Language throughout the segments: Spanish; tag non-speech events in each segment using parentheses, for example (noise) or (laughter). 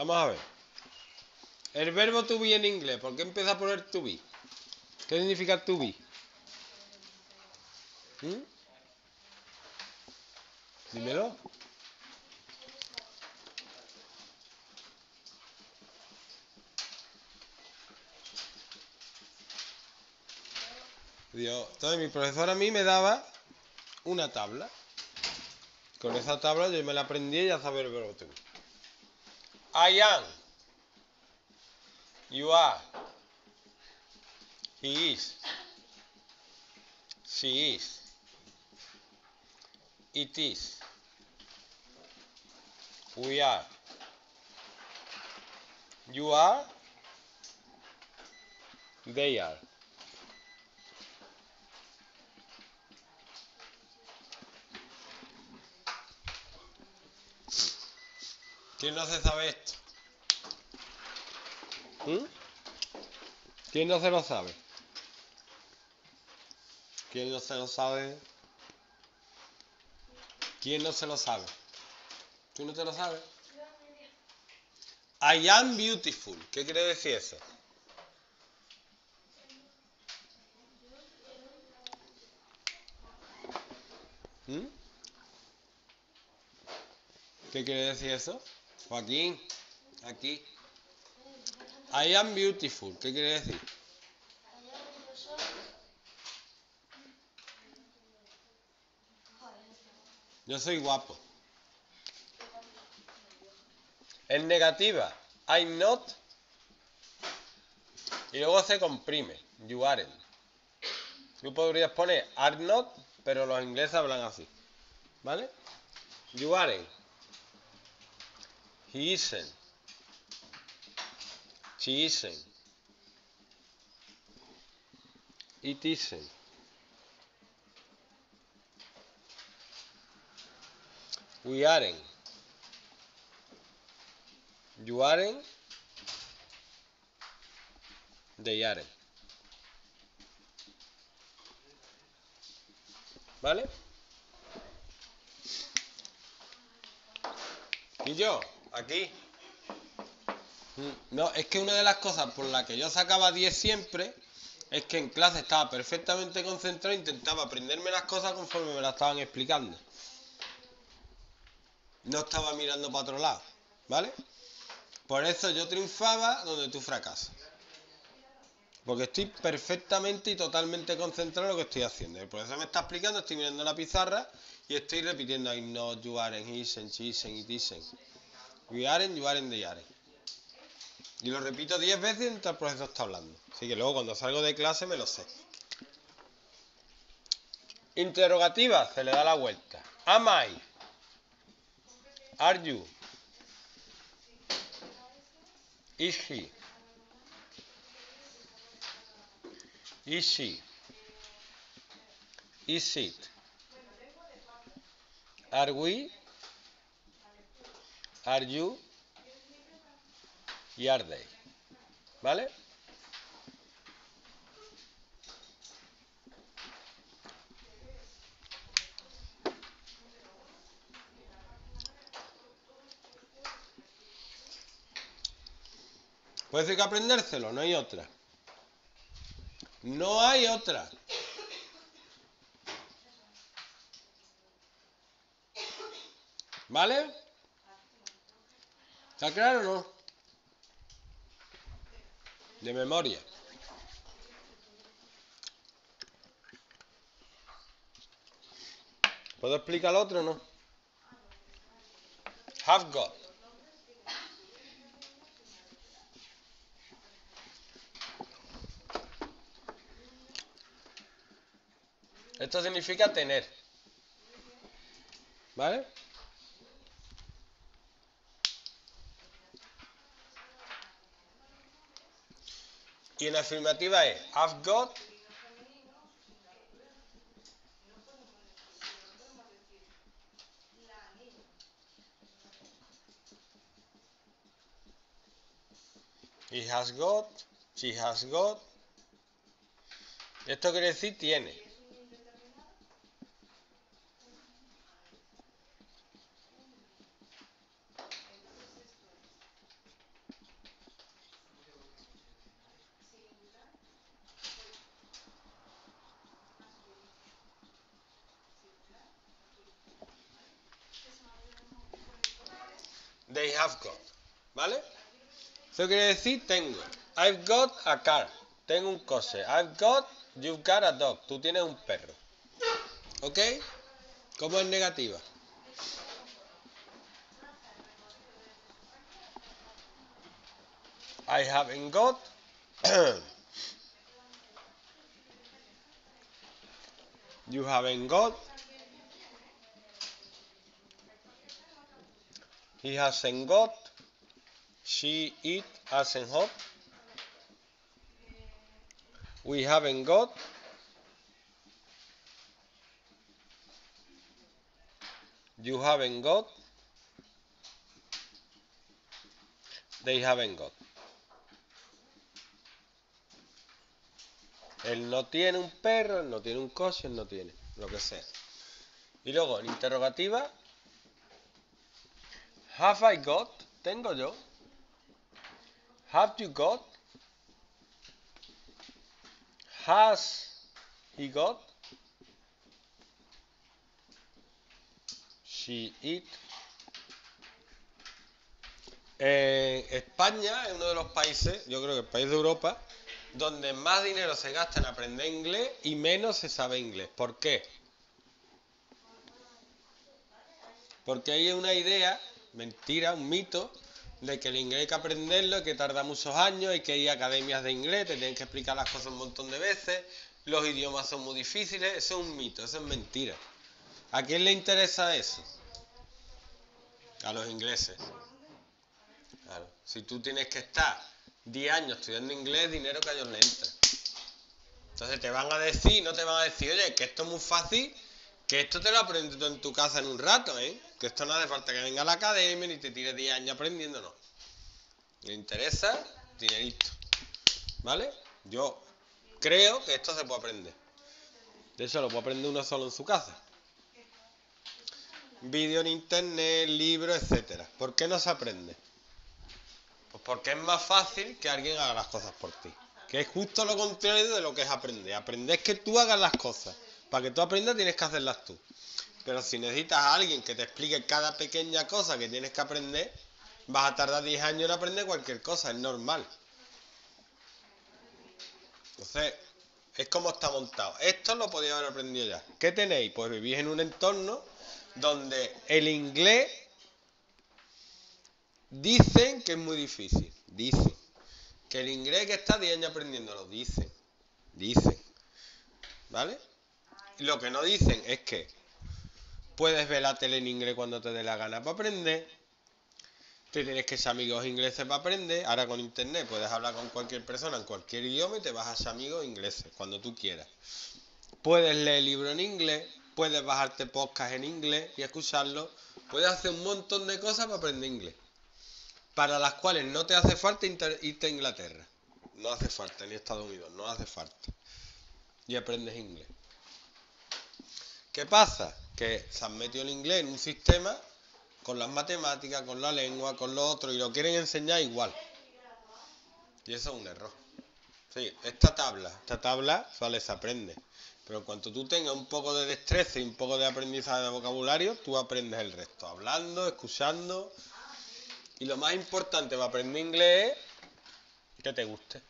Vamos a ver. El verbo to be en inglés, ¿por qué empieza a poner to be? ¿Qué significa to be? ¿Mm? Dímelo. Dios. Entonces mi profesor a mí me daba una tabla. Con esa tabla yo me la aprendí y ya sabía el verbo to be. I am. You are. He is. She is. It is. We are. You are. They are. ¿Quién no se sabe esto? ¿Mm? ¿Quién no se lo sabe? ¿Quién no se lo sabe? ¿Quién no se lo sabe? ¿Tú no te lo sabes? I am beautiful. ¿Qué quiere decir eso? ¿Mm? ¿Qué quiere decir eso? Joaquín, aquí. I am beautiful. ¿Qué quiere decir? Yo soy guapo. En negativa, I'm not. Y luego se comprime. You aren't. Tú podrías poner are not, pero los ingleses hablan así. ¿Vale? You aren't. She isn't. It isn't. We aren't. You aren't. They aren't. ¿Vale? Y yo, aquí. No, es que una de las cosas por las que yo sacaba 10 siempre es que en clase estaba perfectamente concentrado e intentaba aprenderme las cosas conforme me las estaban explicando. No estaba mirando para otro lado, ¿vale? Por eso yo triunfaba donde tú fracasas. Porque estoy perfectamente y totalmente concentrado en lo que estoy haciendo. El profesor me está explicando, estoy mirando la pizarra y estoy repitiendo I know, you aren't, he isn't, she isn't, it you they aren't. Y lo repito 10 veces mientras el profesor está hablando. Así que luego cuando salgo de clase me lo sé. Interrogativa, se le da la vuelta. Am I? Are you? Is he? Is she? Is it? Are we? Are you? Y are they? ¿Vale? Pues hay que aprendérselo, no hay otra. No hay otra. ¿Vale? ¿Está claro o no? De memoria. ¿Puedo explicar otro o no? Have got. Esto significa tener. ¿Vale? Y en afirmativa es I've got He has got, she has got. Esto quiere decir tiene. They have got. ¿Vale? Eso quiere decir tengo. I've got a car. Tengo un coche. I've got, you've got a dog. Tú tienes un perro. ¿Ok? ¿Cómo es negativa? I haven't got. (clears throat) you haven't got. He hasn't got. She, it, hasn't got. We haven't got. You haven't got. They haven't got. Él no tiene un perro, él no tiene un coche, él no tiene, lo que sea. Y luego en interrogativa, have I got? Tengo yo. Have you got? Has he got? She it. España es uno de los países, yo creo que el país de Europa, donde más dinero se gasta en aprender inglés y menos se sabe inglés. ¿Por qué? Porque hay una idea, mentira, un mito, de que el inglés hay que aprenderlo, que tarda muchos años, hay que ir a academias de inglés, te tienen que explicar las cosas un montón de veces, los idiomas son muy difíciles, eso es un mito, eso es mentira. ¿A quién le interesa eso? A los ingleses. Claro. Si tú tienes que estar 10 años estudiando inglés, dinero que a ellos le entra. Entonces te van a decir, no te van a decir, oye, que esto es muy fácil, que esto te lo aprendes tú en tu casa en un rato, ¿eh? Que esto no hace falta que venga a la academia ni te tires 10 años aprendiendo, no. Le interesa dinerito. ¿Vale? Yo creo que esto se puede aprender. De hecho, lo puede aprender uno solo en su casa. Vídeo en internet, libros, etcétera. ¿Por qué no se aprende? Pues porque es más fácil que alguien haga las cosas por ti. Que es justo lo contrario de lo que es aprender. Aprender es que tú hagas las cosas. Para que tú aprendas tienes que hacerlas tú. Pero si necesitas a alguien que te explique cada pequeña cosa que tienes que aprender, vas a tardar 10 años en aprender cualquier cosa, es normal. Entonces, es como está montado. Esto lo podía haber aprendido ya. ¿Qué tenéis? Pues vivís en un entorno donde el inglés dicen que es muy difícil. Dicen. Que el inglés que está 10 años aprendiéndolo. Dicen. Dicen. ¿Vale? Lo que no dicen es que puedes ver la tele en inglés cuando te dé la gana para aprender. Te tienes que ser amigos ingleses para aprender. Ahora con internet puedes hablar con cualquier persona en cualquier idioma y te vas a ser amigos ingleses cuando tú quieras. Puedes leer libros en inglés, puedes bajarte podcast en inglés y escucharlo. Puedes hacer un montón de cosas para aprender inglés. Para las cuales no te hace falta irte a Inglaterra. No hace falta, ni Estados Unidos, no hace falta. Y aprendes inglés. ¿Qué pasa? Que se han metido el inglés en un sistema con las matemáticas, con la lengua, con lo otro, y lo quieren enseñar igual. Y eso es un error. Sí, esta tabla, esta tabla, vale, se aprende. Pero cuanto tú tengas un poco de destreza y un poco de aprendizaje de vocabulario, tú aprendes el resto. Hablando, escuchando. Y lo más importante para aprender inglés es que te guste.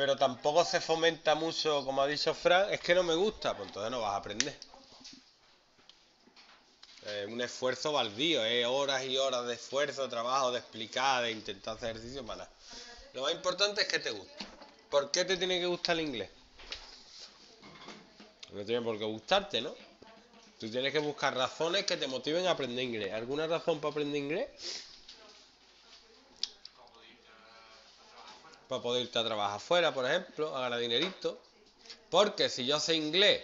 Pero tampoco se fomenta mucho, como ha dicho Fran, es que no me gusta, pues entonces no vas a aprender. Es un esfuerzo baldío, horas y horas de esfuerzo, trabajo, de explicar, de intentar hacer ejercicio para nada. Lo más importante es que te guste. ¿Por qué te tiene que gustar el inglés? No tiene por qué gustarte, ¿no? Tú tienes que buscar razones que te motiven a aprender inglés. ¿Alguna razón para aprender inglés? Para poder irte a trabajar afuera, por ejemplo, a ganar dinerito. Porque si yo sé inglés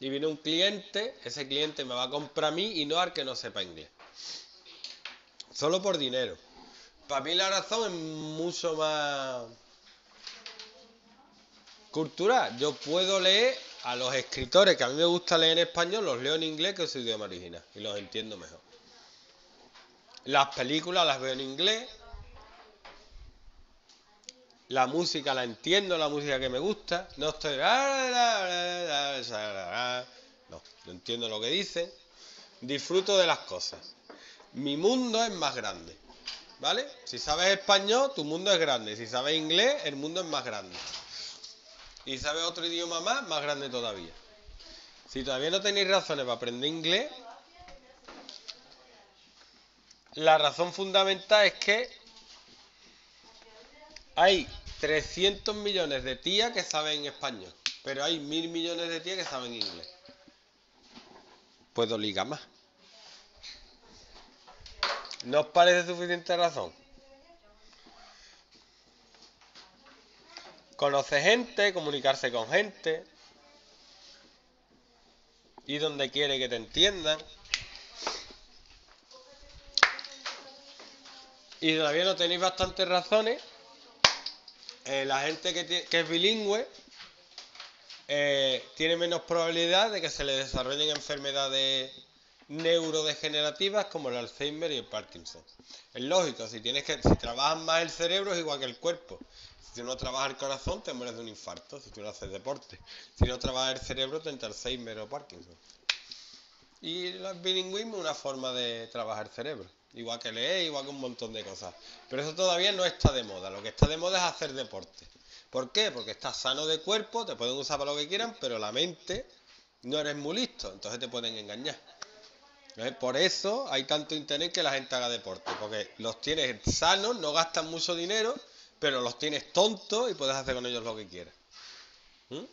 y viene un cliente, ese cliente me va a comprar a mí y no al que no sepa inglés. Solo por dinero. Para mí la razón es mucho más cultural. Yo puedo leer a los escritores que a mí me gusta leer en español, los leo en inglés que es su idioma original y los entiendo mejor. Las películas las veo en inglés. La música la entiendo, la música que me gusta. No estoy. No, no entiendo lo que dicen. Disfruto de las cosas. mi mundo es más grande. ¿Vale? Si sabes español, tu mundo es grande. Si sabes inglés, el mundo es más grande. Y si sabes otro idioma más, más grande todavía. Si todavía no tenéis razones para aprender inglés, la razón fundamental es que hay 300 millones de tías que saben español, pero hay mil millones de tías que saben inglés. Puedo ligar más. ¿No os parece suficiente razón? Conoce gente, comunicarse con gente, y donde quiere que te entiendan. Y todavía no tenéis bastantes razones. Eh, la gente que, es bilingüe eh, tiene menos probabilidad de que se le desarrollen enfermedades neurodegenerativas como el Alzheimer y el Parkinson. Es lógico, si tienes que, si trabajas más el cerebro es igual que el cuerpo. Si no trabajas el corazón te mueres de un infarto, si tú no haces deporte. Si no trabajas el cerebro te entra Alzheimer o Parkinson. Y el bilingüismo es una forma de trabajar el cerebro. Igual que leer, igual que un montón de cosas. Pero eso todavía no está de moda. Lo que está de moda es hacer deporte. ¿Por qué? Porque estás sano de cuerpo, te pueden usar para lo que quieran, pero la mente no eres muy listo, entonces te pueden engañar. Por eso hay tanto interés que la gente haga deporte, porque los tienes sanos, no gastan mucho dinero, pero los tienes tontos y puedes hacer con ellos lo que quieras. ¿Mm?